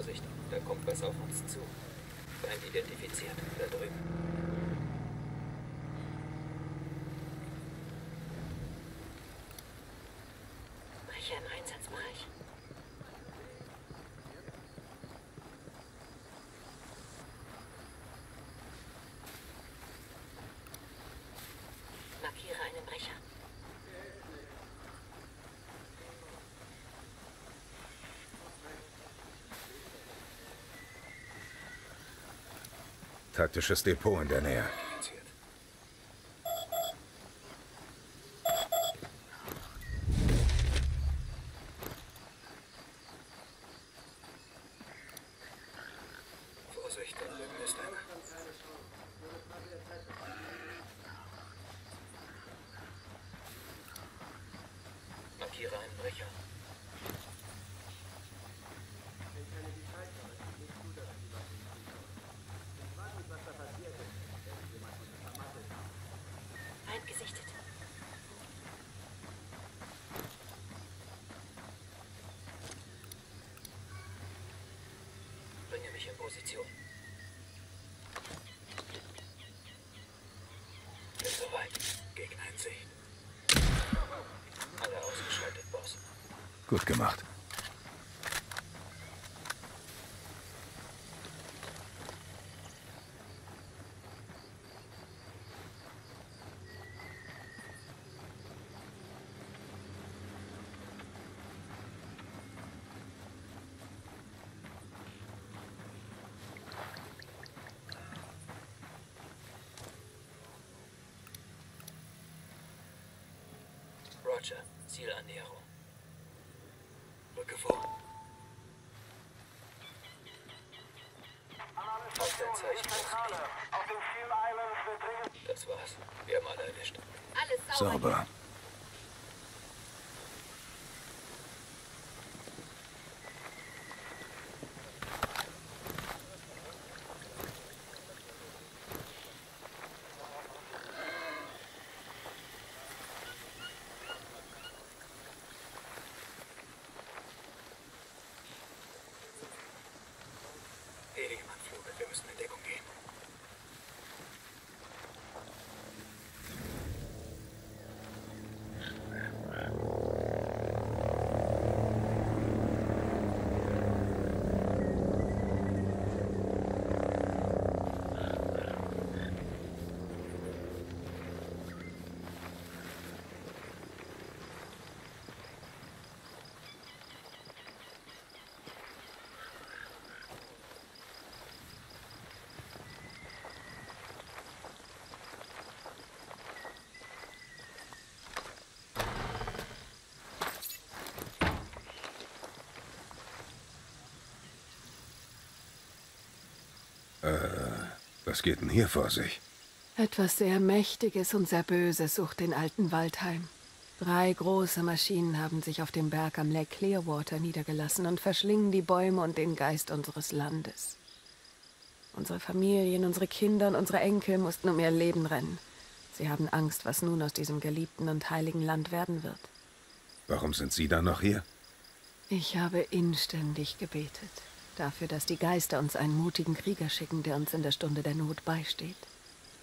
Vorsicht, da kommt was auf uns zu. Feind identifiziert, da drüben. Taktisches Depot in der Nähe. Vorsicht, da drüben ist einer. Markiere einen Brecher. Feind gesichtet. In Position. Bin soweit. Gegen Einsicht. Alle ausgeschaltet, Boss. Gut gemacht. Roger, Zielannäherung. Rücke vor. Auf dein Zeichen. Das war's. Wir haben alle erwischt. Alles sauber. Sauber. Hegemann-Flug. Wir müssen in Deckung gehen. Was geht denn hier vor sich? Etwas sehr Mächtiges und sehr Böses sucht den alten Wald heim. Drei große Maschinen haben sich auf dem Berg am Lake Clearwater niedergelassen und verschlingen die Bäume und den Geist unseres Landes. Unsere Familien, unsere Kinder und unsere Enkel mussten um ihr Leben rennen. Sie haben Angst, was nun aus diesem geliebten und heiligen Land werden wird. Warum sind Sie dann noch hier? Ich habe inständig gebetet. Dafür, dass die Geister uns einen mutigen Krieger schicken, der uns in der Stunde der Not beisteht.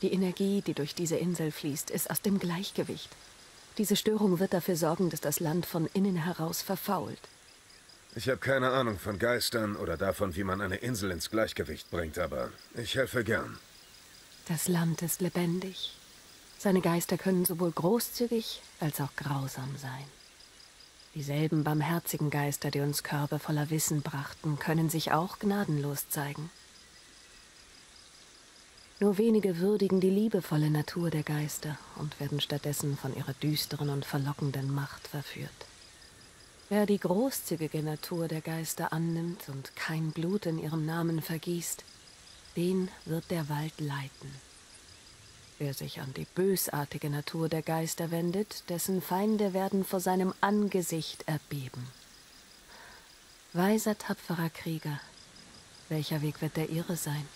Die Energie, die durch diese Insel fließt, ist aus dem Gleichgewicht. Diese Störung wird dafür sorgen, dass das Land von innen heraus verfault. Ich habe keine Ahnung von Geistern oder davon, wie man eine Insel ins Gleichgewicht bringt, aber ich helfe gern. Das Land ist lebendig. Seine Geister können sowohl großzügig als auch grausam sein. Dieselben barmherzigen Geister, die uns Körbe voller Wissen brachten, können sich auch gnadenlos zeigen. Nur wenige würdigen die liebevolle Natur der Geister und werden stattdessen von ihrer düsteren und verlockenden Macht verführt. Wer die großzügige Natur der Geister annimmt und kein Blut in ihrem Namen vergießt, den wird der Wald leiten. Wer sich an die bösartige Natur der Geister wendet, dessen Feinde werden vor seinem Angesicht erbeben. Weiser, tapferer Krieger, welcher Weg wird der ihre sein?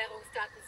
Aufklärungsdaten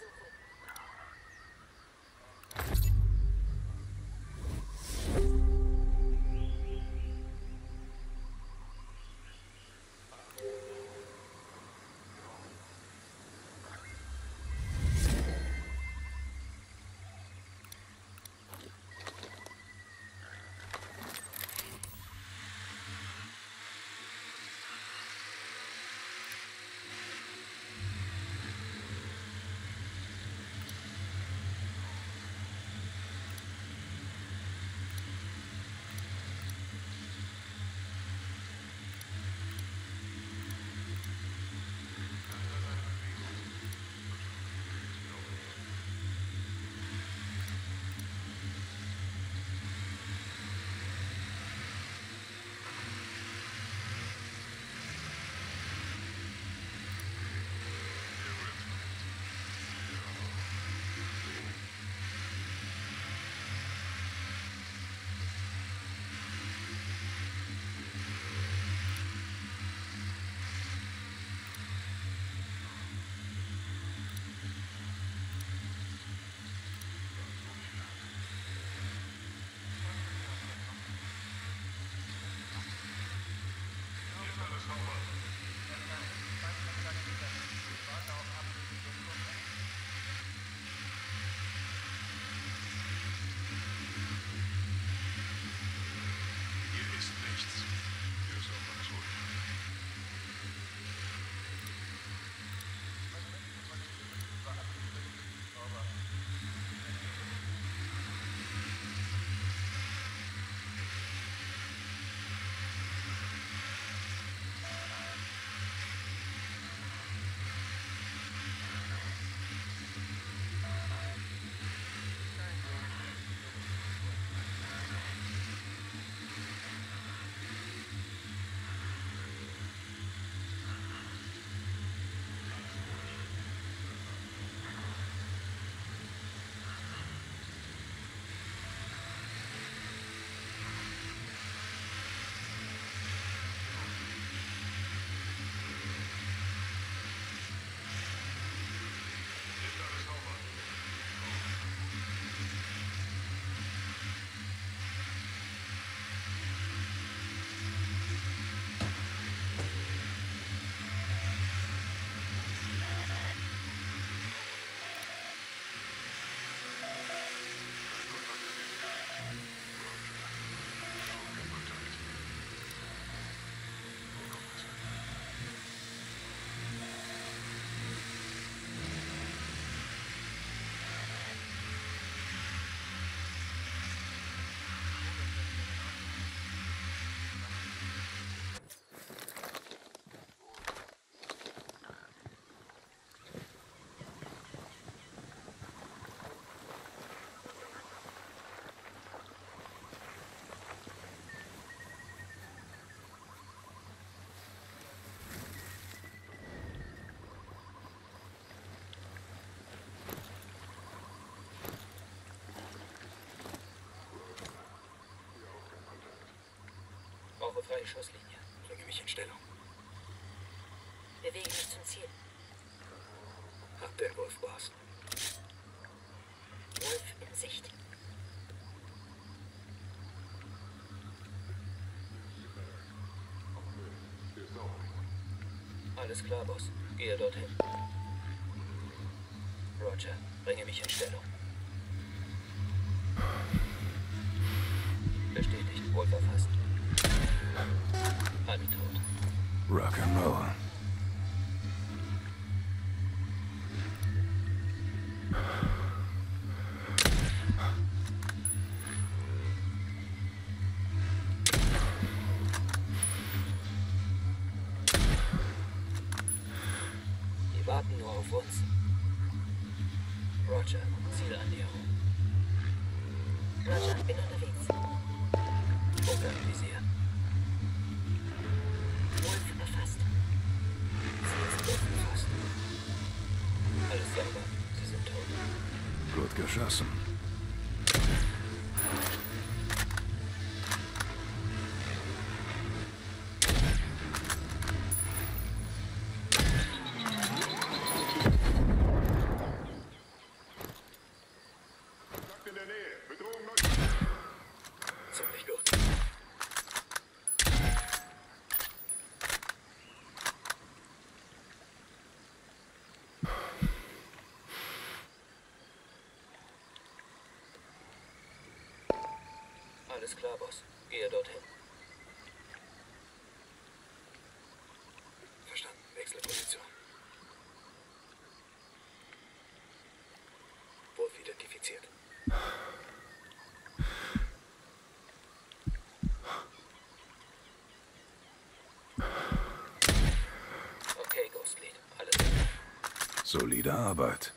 Freie Schusslinie. Bringe mich in Stellung. Bewege mich zum Ziel. Hab den Wolf Boston. Wolf in Sicht. Alles klar, Boss. Gehe dorthin. Roger, bringe mich in Stellung. Bestätigt, Wolf erfasst. Halb tot. Rock'n'Roll. Die warten nur auf uns. Roger, Zielannäherung. Roger, bin unterwegs. Bunker im Visier. Wolf erfasst. Sie ist aufgefasst. Alles sauber. Sie sind tot. Gut geschossen. Alles klar, Boss. Gehe dorthin. Verstanden. Wechsle Position. Wolf identifiziert. Okay, Ghostlead. Alles klar. Solide Arbeit.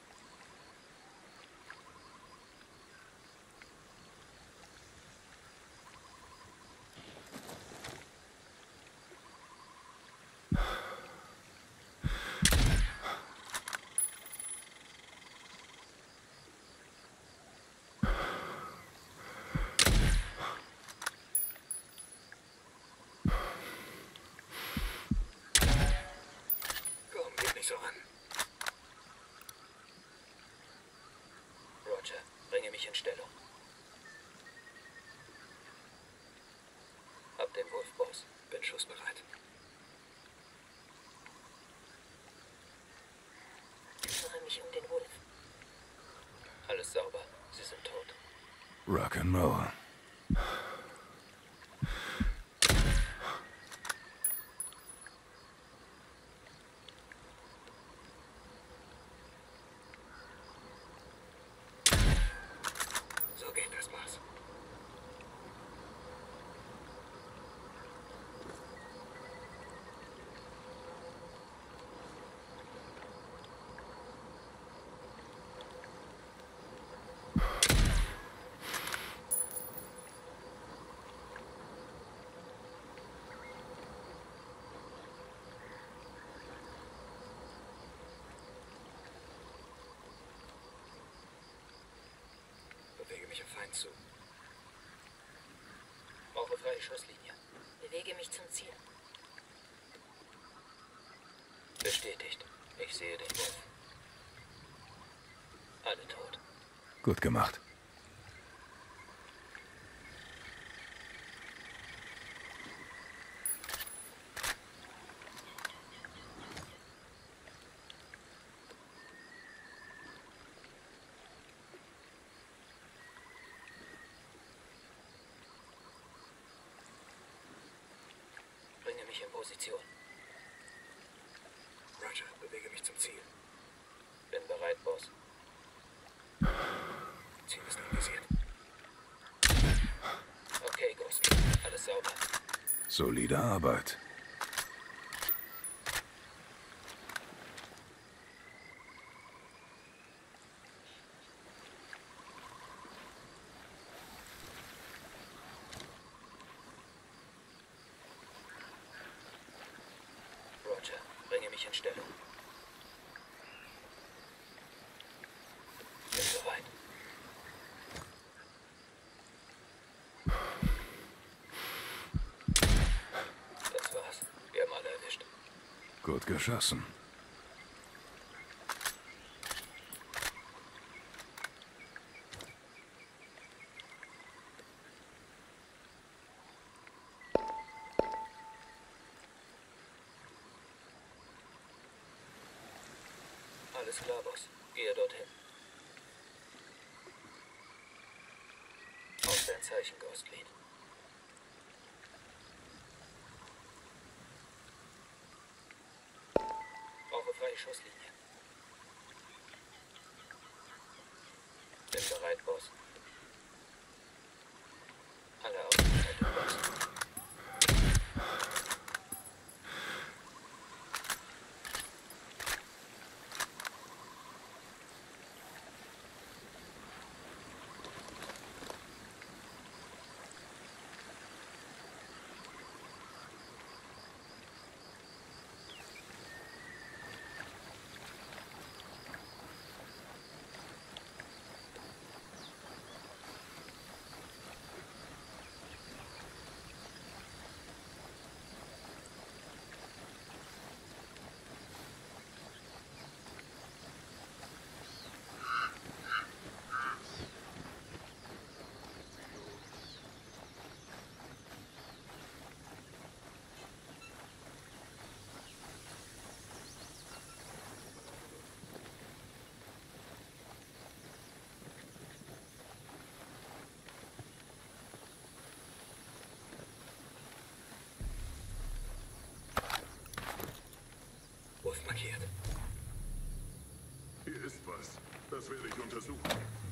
Komm, geht nicht so an. Roger, bringe mich in Stellung. Hab den Wolf, Boss. Bin schussbereit. Kümmere mich um den Wolf. Alles sauber. Sie sind tot. Rock'n'Roll. So geht das, Boss. Bewege mich auf Feind zu. Brauche freie Schusslinie. Bewege mich zum Ziel. Bestätigt. Ich sehe den Wolf. Alle tot. Gut gemacht. Bringe mich in Position. Roger, bewege mich zum Ziel. Bin bereit, Boss. Ziel ist anvisiert. Okay, Ghostlead. Alles sauber. Solide Arbeit. Roger, bringe mich in Stellung. Bin bereit. Das war's. Wir haben alle erwischt. Gut geschossen. Alles klar, Boss. Gehe dorthin. Auf dein Zeichen, Ghostlead. Brauche freie Schusslinie. Bin markiert. Hier ist was. Das werde ich untersuchen.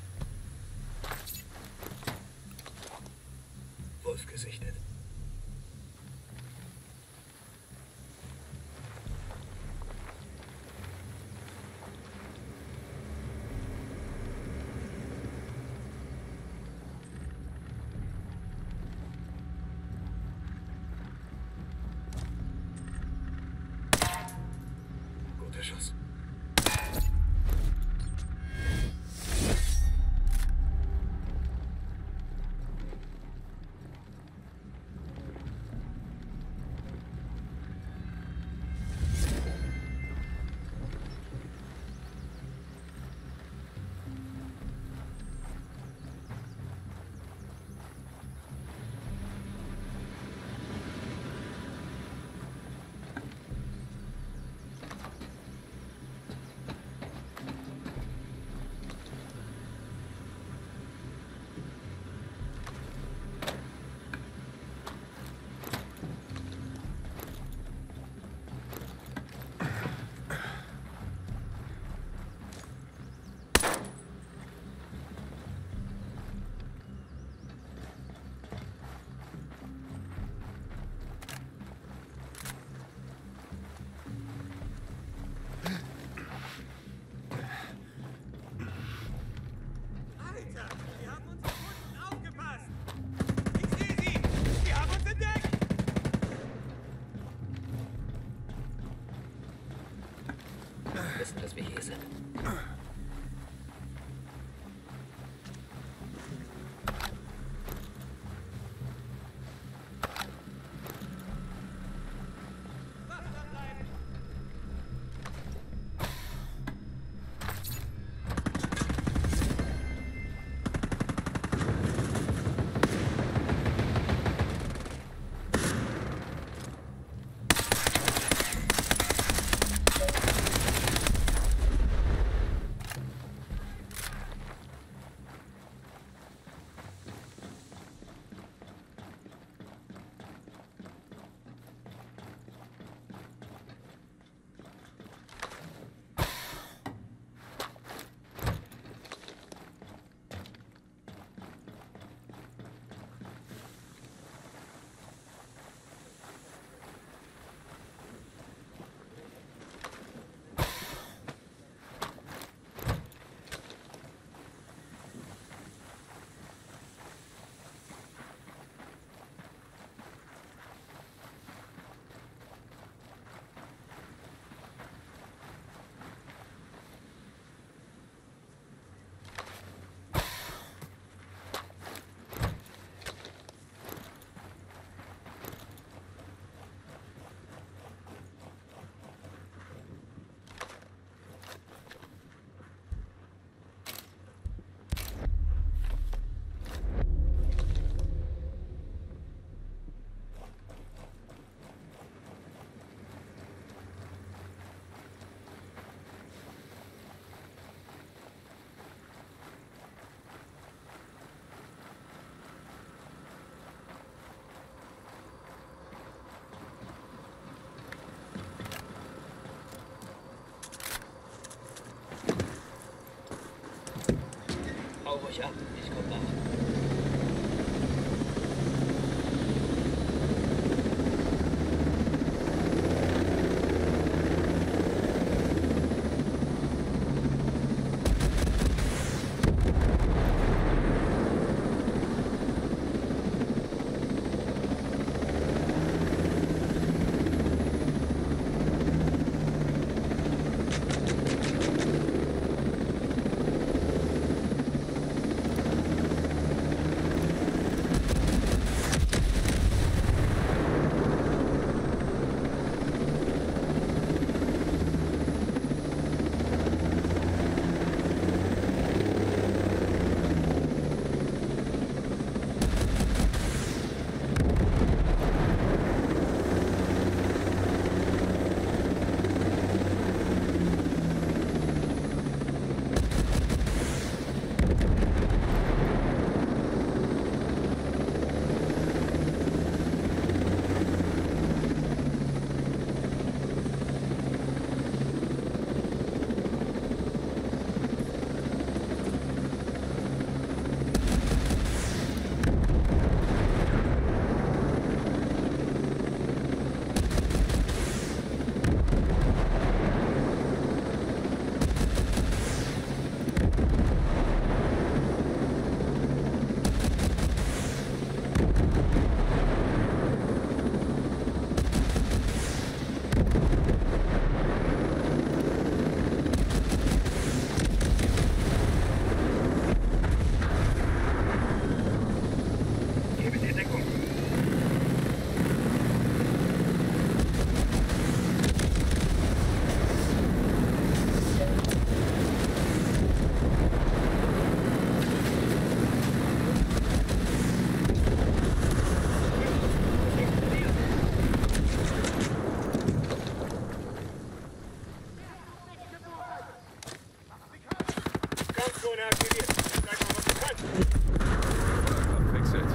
Verwechselt.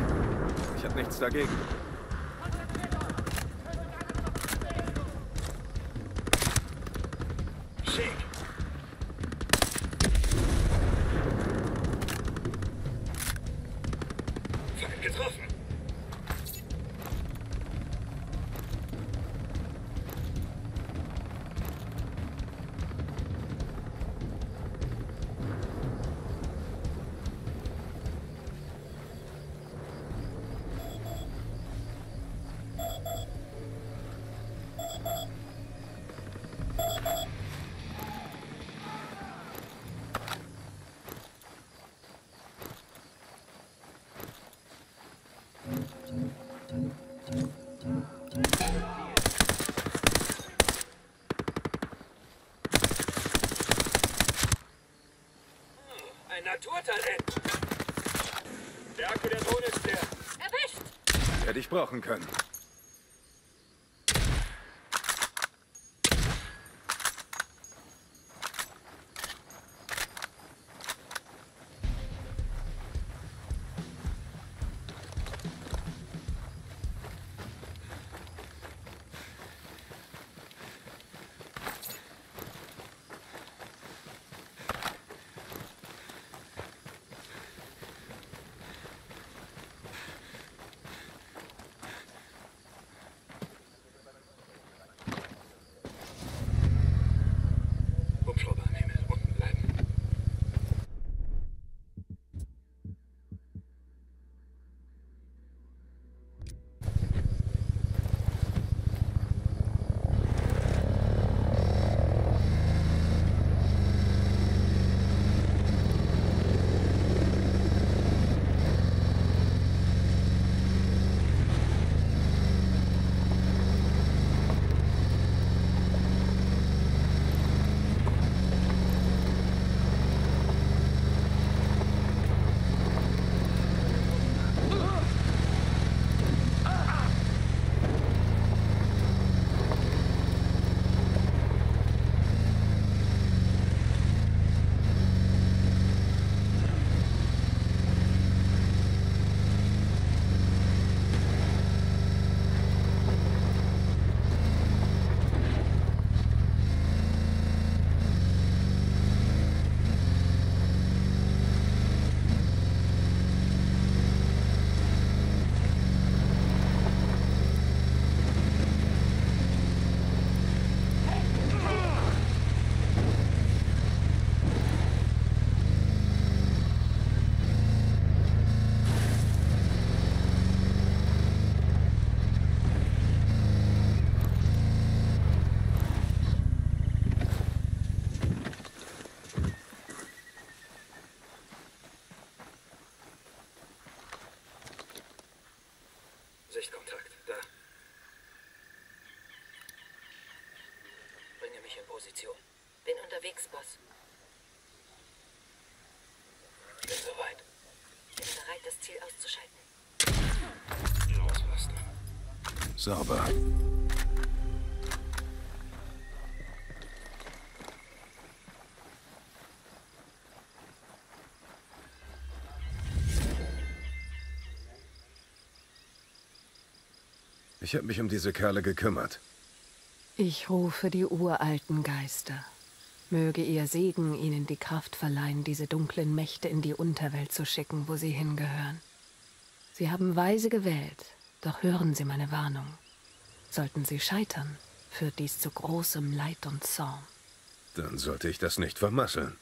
Ich hab nichts dagegen. Naturtalent. Der Akku der Drohne ist leer. Erwischt! Hätte ich brauchen können. Sichtkontakt. Da. Bringe mich in Position. Bin unterwegs, Boss. Bin soweit. Bin bereit, das Ziel auszuschalten. Sauber. Ich habe mich um diese Kerle gekümmert. Ich rufe die uralten Geister. Möge ihr Segen ihnen die Kraft verleihen, diese dunklen Mächte in die Unterwelt zu schicken, wo sie hingehören. Sie haben weise gewählt, doch hören Sie meine Warnung. Sollten sie scheitern, führt dies zu großem Leid und Zorn. Dann sollte ich das nicht vermasseln.